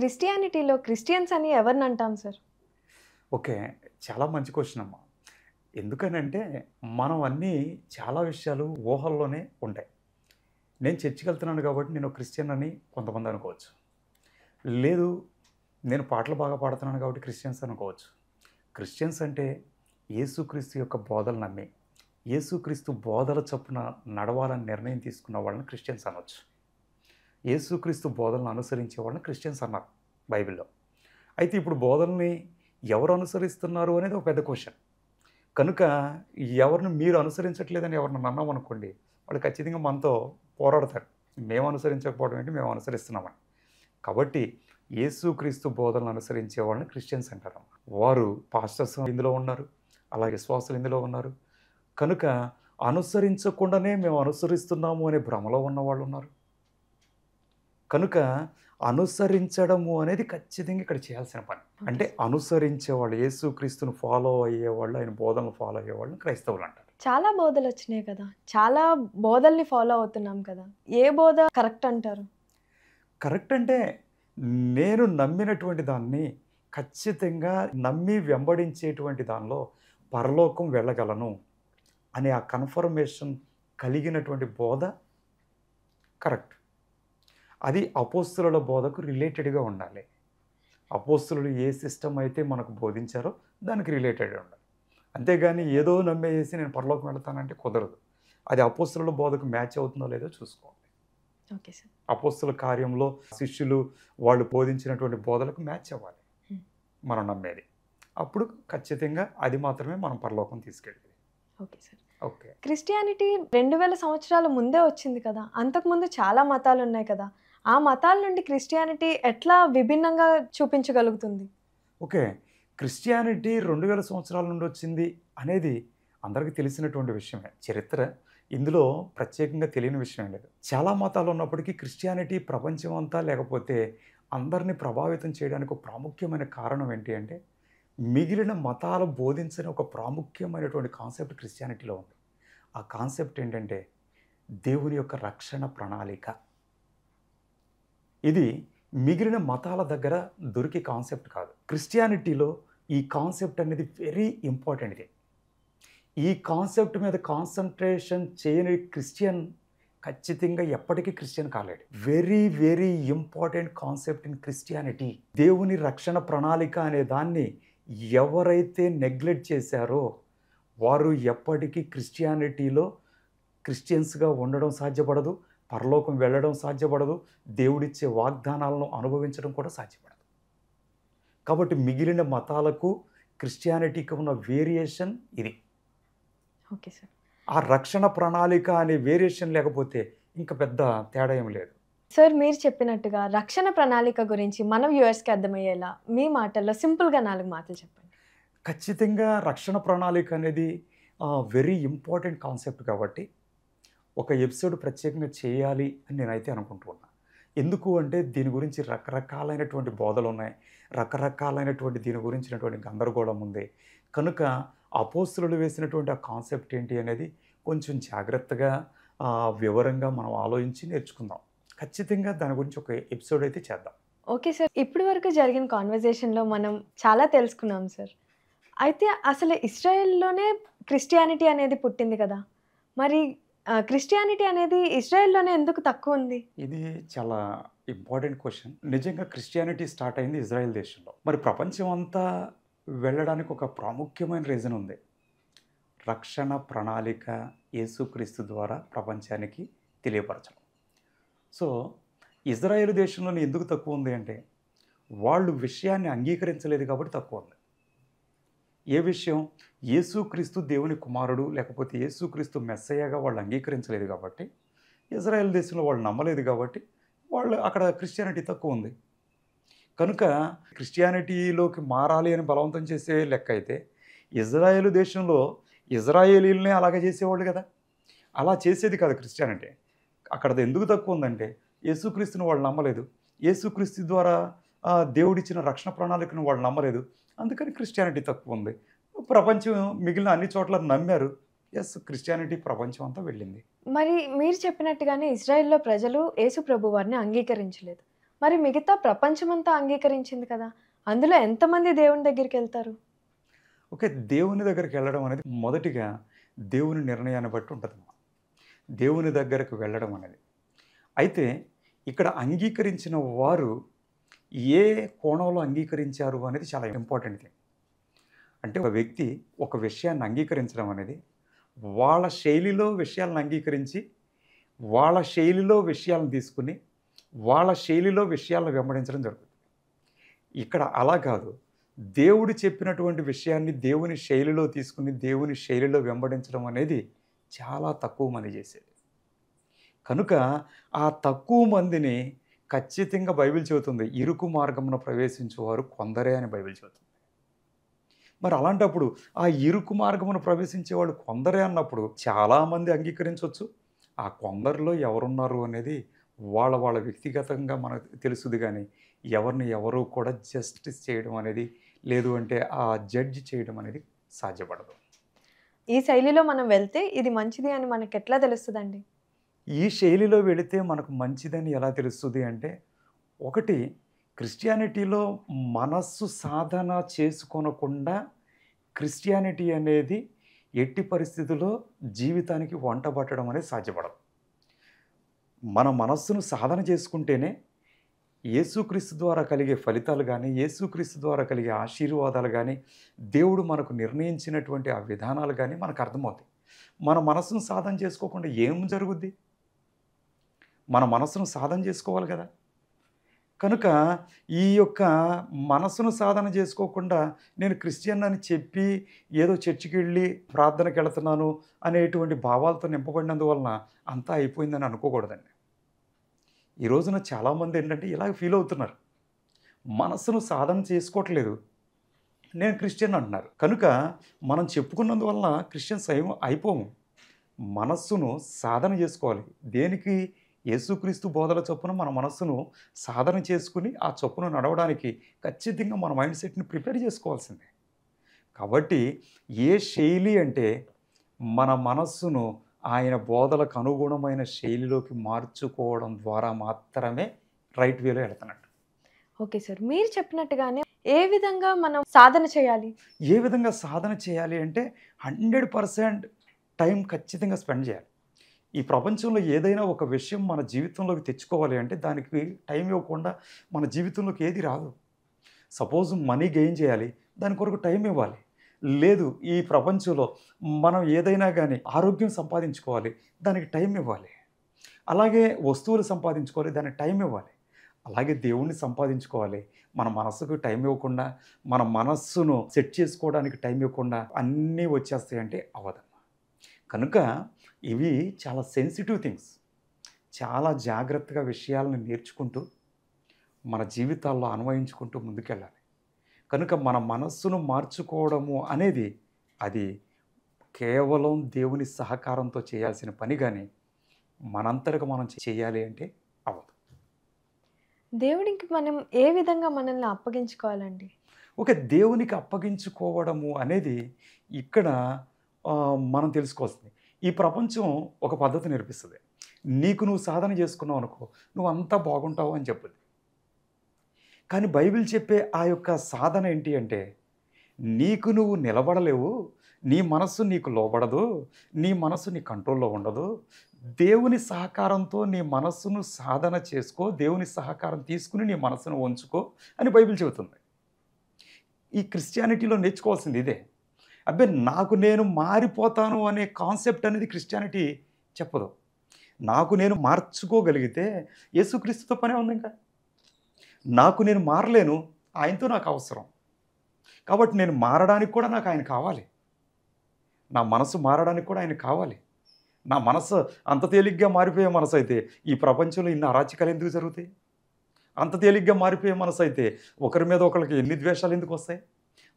క్రిస్టియానిటీలో Christians అని ఎవరిని అంటాం సార్? ఓకే చాలా మంచి క్వశ్చన్ అమ్మా. ఎందుకనంటే మనం అన్నీ చాలా విషయాలు ఊహల్లోనే ఉంటాయి. నేను చర్చికి వెళ్తున్నాను కాబట్టి నేను క్రిస్టియన్ అని కొంతమంది అనుకోవచ్చు. లేదు నేను పాటలు బాగా పాడుతున్నాను కాబట్టి క్రిస్టియన్స్ అనుకోవచ్చు. క్రిస్టియన్స్ అంటే యేసుక్రీస్తు యొక్క బోధలు నమ్మి యేసుక్రీస్తు బోధల చొప్పున నడవాలని నిర్ణయం తీసుకున్న వాళ్ళని క్రిస్టియన్స్ అనవచ్చు యేసుక్రీస్తు బోధనలు అనుసరించే వాళ్ళని క్రిస్టియన్స్ అన్నారు బైబిల్లో. అయితే ఇప్పుడు బోధనని ఎవరు అనుసరిస్తున్నారు అనేది ఒక పెద్ద క్వశ్చన్. కనుక ఎవరిని మీరు అనుసరించట్లేదని ఎవరిని అన్నాం అనుకోండి వాళ్ళు ఖచ్చితంగా మనతో పోరాడతారు. మేము అనుసరించకపోవడం ఏంటి? మేము అనుసరిస్తున్నామని. కాబట్టి యేసుక్రీస్తు బోధనలు అనుసరించే వాళ్ళని క్రిస్టియన్స్ అంటారు. వారు పాస్టర్స్ ఇందులో ఉన్నారు అలాగే విశ్వాసులు ఇందులో ఉన్నారు. కనుక అనుసరించకుండానే మేము అనుసరిస్తున్నాము అనే భ్రమలో ఉన్న వాళ్ళు ఉన్నారు. కనుక అనుసరించడము అనేది ఖచ్చితంగా ఇక్కడ చేయాల్సిన పని. అంటే అనుసరించేవాళ్ళు యేసుక్రీస్తును ఫాలో అయ్యేవాళ్ళు ఆయన బోధనలు ఫాలో అయ్యేవాళ్ళు క్రైస్తవులు అంటారు. చాలా బోధలు వచ్చినాయి కదా. చాలా బోధల్ని ఫాలో అవుతున్నాం కదా. ఏ బోధ కరెక్ట్ అంటారు? కరెక్ట్ అంటే నేను నమ్మినటువంటి దాన్ని ఖచ్చితంగా నమ్మి వెంబడించేటువంటి దానిలో పరలోకం వెళ్ళగలను అనే ఆ కన్ఫర్మేషన్ కలిగినటువంటి బోధ కరెక్ట్. అది అపోస్తుల బోధకు రిలేటెడ్గా ఉండాలి. అపోస్తులు ఏ సిస్టమ్ అయితే మనకు బోధించారో దానికి రిలేటెడ్ ఉండాలి. అంతేగాని ఏదో నమ్మేసి నేను పరలోకం వెళ్తానంటే కుదరదు. అది అపోస్తుల బోధకు మ్యాచ్ అవుతుందో లేదో చూసుకోవాలి. Okay sir. అపోస్తుల కార్యంలో శిష్యులు వాళ్ళు బోధించినటువంటి బోధలకు మ్యాచ్ అవ్వాలి. మనం నమ్మేది. అప్పుడు ఖచ్చితంగా అది మాత్రమే మనం పరలోకం తీసుకెళ్ళేది. Okay sir. ఓకే. క్రిస్టియానిటీ రెండు వేల సంవత్సరాల ముందే వచ్చింది కదా. అంతకుముందు చాలా మతాలు ఉన్నాయి కదా. ఆ మతాల నుండి క్రిస్టియానిటీ ఎట్లా విభిన్నంగా చూపించగలుగుతుంది? ఓకే. క్రిస్టియానిటీ రెండు వేల సంవత్సరాల నుండి వచ్చింది అనేది అందరికీ తెలిసినటువంటి విషయమే. చరిత్ర ఇందులో ప్రత్యేకంగా తెలియని విషయం లేదు. చాలా మతాలు ఉన్నప్పటికీ క్రిస్టియానిటీ ప్రపంచం అంతా లేకపోతే అందరినీ ప్రభావితం చేయడానికి ఒక ప్రాముఖ్యమైన కారణం ఏంటి అంటే మిగిలిన మతాలు బోధించని ఒక ప్రాముఖ్యమైనటువంటి కాన్సెప్ట్ క్రిస్టియానిటీలో ఉంది. ఆ కాన్సెప్ట్ ఏంటంటే దేవుని యొక్క రక్షణ ప్రణాళిక. ఇది మిగిలిన మతాల దగ్గర దొరికే కాన్సెప్ట్ కాదు. క్రిస్టియానిటీలో ఈ కాన్సెప్ట్ అనేది వెరీ ఇంపార్టెంట్ ఇది. ఈ కాన్సెప్ట్ మీద కాన్సన్ట్రేషన్ చేయని క్రిస్టియన్ ఖచ్చితంగా ఎప్పటికీ క్రిస్టియన్ కాలేడు. Very very important concept in Christianity. దేవుని రక్షణ ప్రణాళిక అనే దాన్ని ఎవరైతే నెగ్లెక్ట్ చేశారో వారు ఎప్పటికీ క్రిస్టియానిటీలో క్రిస్టియన్స్గా ఉండడం సాధ్యపడదు. పరలోకం వెళ్ళడం సాధ్యపడదు. దేవుడిచ్చే వాగ్దానాలను అనుభవించడం కూడా సాధ్యపడదు. కాబట్టి మిగిలిన మతాలకు క్రిస్టియానిటీకి ఉన్న వేరియేషన్ ఇది. Okay sir. ఆ రక్షణ ప్రణాళిక అనే వేరియేషన్ లేకపోతే ఇంకా పెద్ద తేడా ఏం లేదు. సార్ మీరు చెప్పినట్టుగా రక్షణ ప్రణాళిక గురించి మన వ్యూవర్స్కి అర్థమయ్యేలా మీ మాటల్లో సింపుల్గా నాలుగు మాటలు చెప్పండి. ఖచ్చితంగా రక్షణ ప్రణాళిక అనేది వెరీ ఇంపార్టెంట్ కాన్సెప్ట్ కాబట్టి ఒక ఎపిసోడ్ ప్రత్యేకంగా చేయాలి అని నేనైతే అనుకుంటున్నా ఎందుకు అంటే దీని గురించి రకరకాలైనటువంటి బోధలు ఉన్నాయి రకరకాలైనటువంటి దీని గురించినటువంటి గందరగోళం ఉంది. కనుక అపోస్తులు వేసినటువంటి ఆ కాన్సెప్ట్ ఏంటి అనేది కొంచెం జాగ్రత్తగా వివరంగా మనం ఆలోచించి నేర్చుకుందాం. ఖచ్చితంగా దాని గురించి ఒక ఎపిసోడ్ అయితే చేద్దాం. Okay sir. ఇప్పటి వరకు జరిగిన కాన్వర్జేషన్లో మనం చాలా తెలుసుకున్నాం సార్. అయితే అసలు ఇస్రాయెల్లోనే క్రిస్టియానిటీ అనేది పుట్టింది కదా. మరి క్రిస్టియానిటీ అనేది ఇస్రాయెల్లోనే ఎందుకు తక్కువ ఉంది? ఇది చాలా ఇంపార్టెంట్ క్వశ్చన్. నిజంగా క్రిస్టియానిటీ స్టార్ట్ అయింది ఇజ్రాయెల్ దేశంలో. మరి ప్రపంచం అంతా వెళ్ళడానికి ఒక ప్రాముఖ్యమైన రీజన్ ఉంది. రక్షణ ప్రణాళిక యేసుక్రీస్తు ద్వారా ప్రపంచానికి తెలియపరచడం. సో ఇజ్రాయెల్ దేశంలోనే ఎందుకు తక్కువ ఉంది అంటే వాళ్ళు విషయాన్ని అంగీకరించలేదు కాబట్టి తక్కువ ఉంది. ఏ విషయం? యేసుక్రీస్తు దేవుని కుమారుడు లేకపోతే యేసుక్రీస్తు మెస్సయ్యగా వాళ్ళు అంగీకరించలేదు కాబట్టి ఇజ్రాయెల్ దేశంలో వాళ్ళు నమ్మలేదు కాబట్టి వాళ్ళు అక్కడ క్రిస్టియానిటీ తక్కువ ఉంది. కనుక క్రిస్టియానిటీలోకి మారాలి అని బలవంతం చేసే లెక్క అయితే ఇజ్రాయేల్ దేశంలో ఇజ్రాయేలీలనే అలాగే చేసేవాళ్ళు కదా. అలా చేసేది కాదు క్రిస్టియానిటీ. అక్కడ ఎందుకు తక్కువ ఉందంటే యేసుక్రీస్తుని వాళ్ళు నమ్మలేదు. యేసుక్రీస్తు ద్వారా దేవుడిచ్చిన రక్షణ ప్రణాళికను వాళ్ళు నమ్మలేదు. అందుకని క్రిస్టియానిటీ తక్కువ ఉంది. ప్రపంచం మిగిలిన అన్ని చోట్ల నమ్మారు. ఎస్ క్రిస్టియానిటీ ప్రపంచం అంతా వెళ్ళింది. మరి మీరు చెప్పినట్టుగానే ఇజ్రాయెల్లో ప్రజలు యేసు ప్రభు వారిని అంగీకరించలేదు. మరి మిగతా ప్రపంచమంతా అంగీకరించింది కదా అందులో ఎంతమంది దేవుని దగ్గరికి వెళ్తారు? ఓకే దేవుని దగ్గరికి వెళ్ళడం అనేది మొదటిగా దేవుని నిర్ణయాన్ని బట్టి ఉంటుందమ్మా దేవుని దగ్గరకు వెళ్ళడం అనేది. అయితే ఇక్కడ అంగీకరించిన వారు ఏ కోణంలో అంగీకరించారు అనేది చాలా ఇంపార్టెంట్ థింగ్. అంటే ఒక వ్యక్తి ఒక విషయాన్ని అంగీకరించడం అనేది వాళ్ళ శైలిలో విషయాలను అంగీకరించి వాళ్ళ శైలిలో విషయాలను తీసుకుని వాళ్ళ శైలిలో విషయాలను వెంబడించడం జరుగుతుంది. ఇక్కడ అలా కాదు. దేవుడు చెప్పినటువంటి విషయాన్ని దేవుని శైలిలో తీసుకుని దేవుని శైలిలో వెంబడించడం అనేది చాలా తక్కువ మంది చేసేది. కనుక ఆ తక్కువ మందిని ఖచ్చితంగా బైబిల్ చెబుతుంది ఇరుకు మార్గమున ప్రవేశించేవారు కొందరే అని బైబిల్ చెబుతుంది. మరి అలాంటప్పుడు ఆ ఇరుకు మార్గమున ప్రవేశించే వాళ్ళు కొందరే అన్నప్పుడు చాలామంది అంగీకరించవచ్చు ఆ కొందరిలో ఎవరున్నారు అనేది వాళ్ళ వాళ్ళ వ్యక్తిగతంగా మనకు తెలుసుది కానీ ఎవరిని ఎవరు కూడా జస్టిస్ చేయడం అనేది లేదు అంటే ఆ జడ్జి చేయడం అనేది సాధ్యపడదు. ఈ శైలిలో మనం వెళ్తే ఇది మంచిది అని మనకి ఎట్లా తెలుస్తుందండి? ఈ శైలిలో వెళితే మనకు మంచిదని ఎలా తెలుస్తుంది అంటే ఒకటి క్రిస్టియానిటీలో మనస్సు సాధన చేసుకొనకుండా క్రిస్టియానిటీ అనేది ఎట్టి పరిస్థితుల్లో జీవితానికి వంట పట్టడం అనేది సాధ్యపడదు. మన మనస్సును సాధన చేసుకుంటేనే యేసుక్రీస్తు ద్వారా కలిగే ఫలితాలు కానీ యేసుక్రీస్తు ద్వారా కలిగే ఆశీర్వాదాలు కానీ దేవుడు మనకు నిర్ణయించినటువంటి ఆ విధానాలు కానీ మనకు అర్థమవుతాయి. మన మనస్సును సాధన చేసుకోకుండా ఏం జరుగుద్ది? మన మనస్సును సాధన చేసుకోవాలి కదా. కనుక ఈ యొక్క మనసును సాధన చేసుకోకుండా నేను క్రిస్టియన్ అని చెప్పి ఏదో చర్చికి వెళ్ళి ప్రార్థనకి వెళుతున్నాను అనేటువంటి భావాలతో నింపబడినందువలన అంతా అయిపోయిందని అనుకోకూడదండి. ఈ రోజున చాలామంది ఏంటంటే ఇలాగ ఫీల్ అవుతున్నారు. మనస్సును సాధన చేసుకోవట్లేదు. నేను క్రిస్టియన్ అంటున్నారు. కనుక మనం చెప్పుకున్నందువలన క్రిస్టియన్స్ అయి అయిపోము. మనస్సును సాధన చేసుకోవాలి. దేనికి? యేసుక్రీస్తు బోధల చొప్పున మన మనస్సును సాధన చేసుకుని ఆ చొప్పున నడవడానికి ఖచ్చితంగా మన మైండ్ సెట్ని ప్రిపేర్ చేసుకోవాల్సిందే. కాబట్టి ఏ శైలి అంటే మన మనస్సును ఆయన బోధలకు అనుగుణమైన శైలిలోకి మార్చుకోవడం ద్వారా మాత్రమే రైట్ వేలో వెళ్తున్నట్టు. ఓకే సార్ మీరు చెప్పినట్టుగానే ఏ విధంగా మనం సాధన చేయాలి? ఏ విధంగా సాధన చేయాలి అంటే హండ్రెడ్ పర్సెంట్ టైం ఖచ్చితంగా స్పెండ్ చేయాలి. ఈ ప్రపంచంలో ఏదైనా ఒక విషయం మన జీవితంలోకి తెచ్చుకోవాలి అంటే దానికి టైం ఇవ్వకుండా మన జీవితంలోకి ఏది రాదు. సపోజ్ మనీ గెయిన్ చేయాలి దాని కొరకు టైం ఇవ్వాలి. లేదు ఈ ప్రపంచంలో మనం ఏదైనా కానీ ఆరోగ్యం సంపాదించుకోవాలి దానికి టైం ఇవ్వాలి. అలాగే వస్తువులు సంపాదించుకోవాలి దానికి టైం ఇవ్వాలి. అలాగే దేవుణ్ణి సంపాదించుకోవాలి. మన మనస్సుకు టైం ఇవ్వకుండా మన మనస్సును సెట్ చేసుకోవడానికి టైం ఇవ్వకుండా అన్నీ వచ్చేస్తాయంటే అవదమ్మా కనుక ఇవి చాలా సెన్సిటివ్ థింగ్స్ చాలా జాగ్రత్తగా విషయాలను నేర్చుకుంటూ మన జీవితాల్లో అన్వయించుకుంటూ ముందుకెళ్ళాలి. కనుక మన మనస్సును మార్చుకోవడము అనేది అది కేవలం దేవుని సహకారంతో చేయాల్సిన పని కానీ మనంతటకు మనం చేయాలి అంటే అవ్వదు. దేవుడికి మనం ఏ విధంగా మనల్ని అప్పగించుకోవాలండి? ఒక దేవునికి అప్పగించుకోవడము అనేది ఇక్కడ మనం తెలుసుకోవాల్సింది. ఈ ప్రపంచం ఒక పద్ధతి నేర్పిస్తుంది. నీకు నువ్వు సాధన చేసుకున్నావు అనుకో నువ్వు అంతా బాగుంటావు అని చెప్పింది. కానీ బైబిల్ చెప్పే ఆ యొక్క సాధన ఏంటి అంటే నీకు నువ్వు నిలబడలేవు నీ మనస్సు నీకు లోబడదు నీ మనస్సు నీ కంట్రోల్లో ఉండదు దేవుని సహకారంతో నీ మనస్సును సాధన చేసుకో దేవుని సహకారం తీసుకుని నీ మనస్సును ఉంచుకో అని బైబిల్ చెబుతుంది. ఈ క్రిస్టియానిటీలో నేర్చుకోవాల్సింది ఇదే. అబ్బే నాకు నేను మారిపోతాను అనే కాన్సెప్ట్ అనేది క్రిస్టియానిటీ చెప్పదు. నాకు నేను మార్చుకోగలిగితే యేసుక్రీస్తుతో పనే ఉంది ఇంకా. నాకు నేను మారలేను ఆయనతో నాకు అవసరం. కాబట్టి నేను మారడానికి కూడా నాకు ఆయన కావాలి. నా మనసు మారడానికి కూడా ఆయన కావాలి. నా మనసు అంత తేలిగ్గా మారిపోయే మనసు అయితే ఈ ప్రపంచంలో ఇన్ని అరాచకాలు ఎందుకు జరుగుతాయి? అంత తేలిగ్గా మారిపోయే మనసు అయితే ఒకరి మీద ఒకరికి ఎన్ని ద్వేషాలు ఎందుకు వస్తాయి?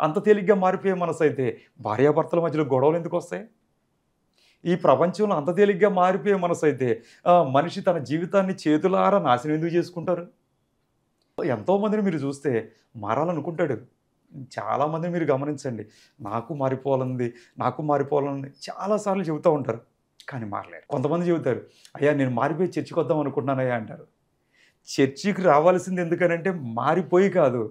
అంత తేలిగ్గా మారిపోయే మనసు అయితే భార్యాభర్తల మధ్యలో గొడవలు ఎందుకు వస్తాయి? ఈ ప్రపంచంలో అంత తేలిగ్గా మారిపోయే మనసు అయితే మనిషి తన జీవితాన్ని చేతులారా నాశనం ఎందుకు చేసుకుంటారు? ఎంతోమందిని మీరు చూస్తే మారాలనుకుంటాడు. చాలామందిని మీరు గమనించండి. నాకు మారిపోవాలంది నాకు మారిపోవాలంది చాలాసార్లు చెబుతూ ఉంటారు. కానీ మారలేరు. కొంతమంది చెబుతారు అయ్యా నేను మారిపోయి చర్చికి వద్దాం అనుకుంటున్నానయ్యా అంటారు. చర్చికి రావాల్సింది ఎందుకనంటే మారిపోయి కాదు.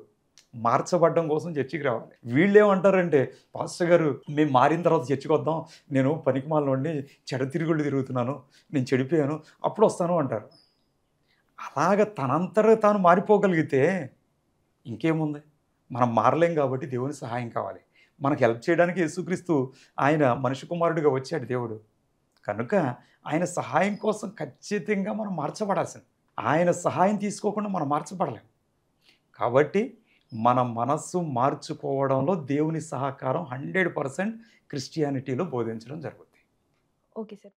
మార్చబడ్డం కోసం చర్చికి రావాలి. వీళ్ళేమంటారంటే పాస్టర్ గారు మేము మారిన తర్వాత చర్చికి వద్దాం. నేను పనికి మాలండి చెడ తిరుగుళ్ళు తిరుగుతున్నాను. నేను చెడిపోయాను. అప్పుడు వస్తాను అంటారు. అలాగ తనంతట తాను మారిపోగలిగితే ఇంకేముంది? మనం మారలేం కాబట్టి దేవుని సహాయం కావాలి. మనకు హెల్ప్ చేయడానికి యేసుక్రీస్తు ఆయన మనిషి కుమారుడిగా వచ్చాడు దేవుడు. కనుక ఆయన సహాయం కోసం ఖచ్చితంగా మనం మార్చబడాల్సింది. ఆయన సహాయం తీసుకోకుండా మనం మార్చబడలేం. కాబట్టి మన మనస్సు మార్చుకోవడంలో దేవుని సహకారం హండ్రెడ్ పర్సెంట్ క్రిస్టియానిటీలో బోధించడం జరుగుతుంది ఓకే సార్.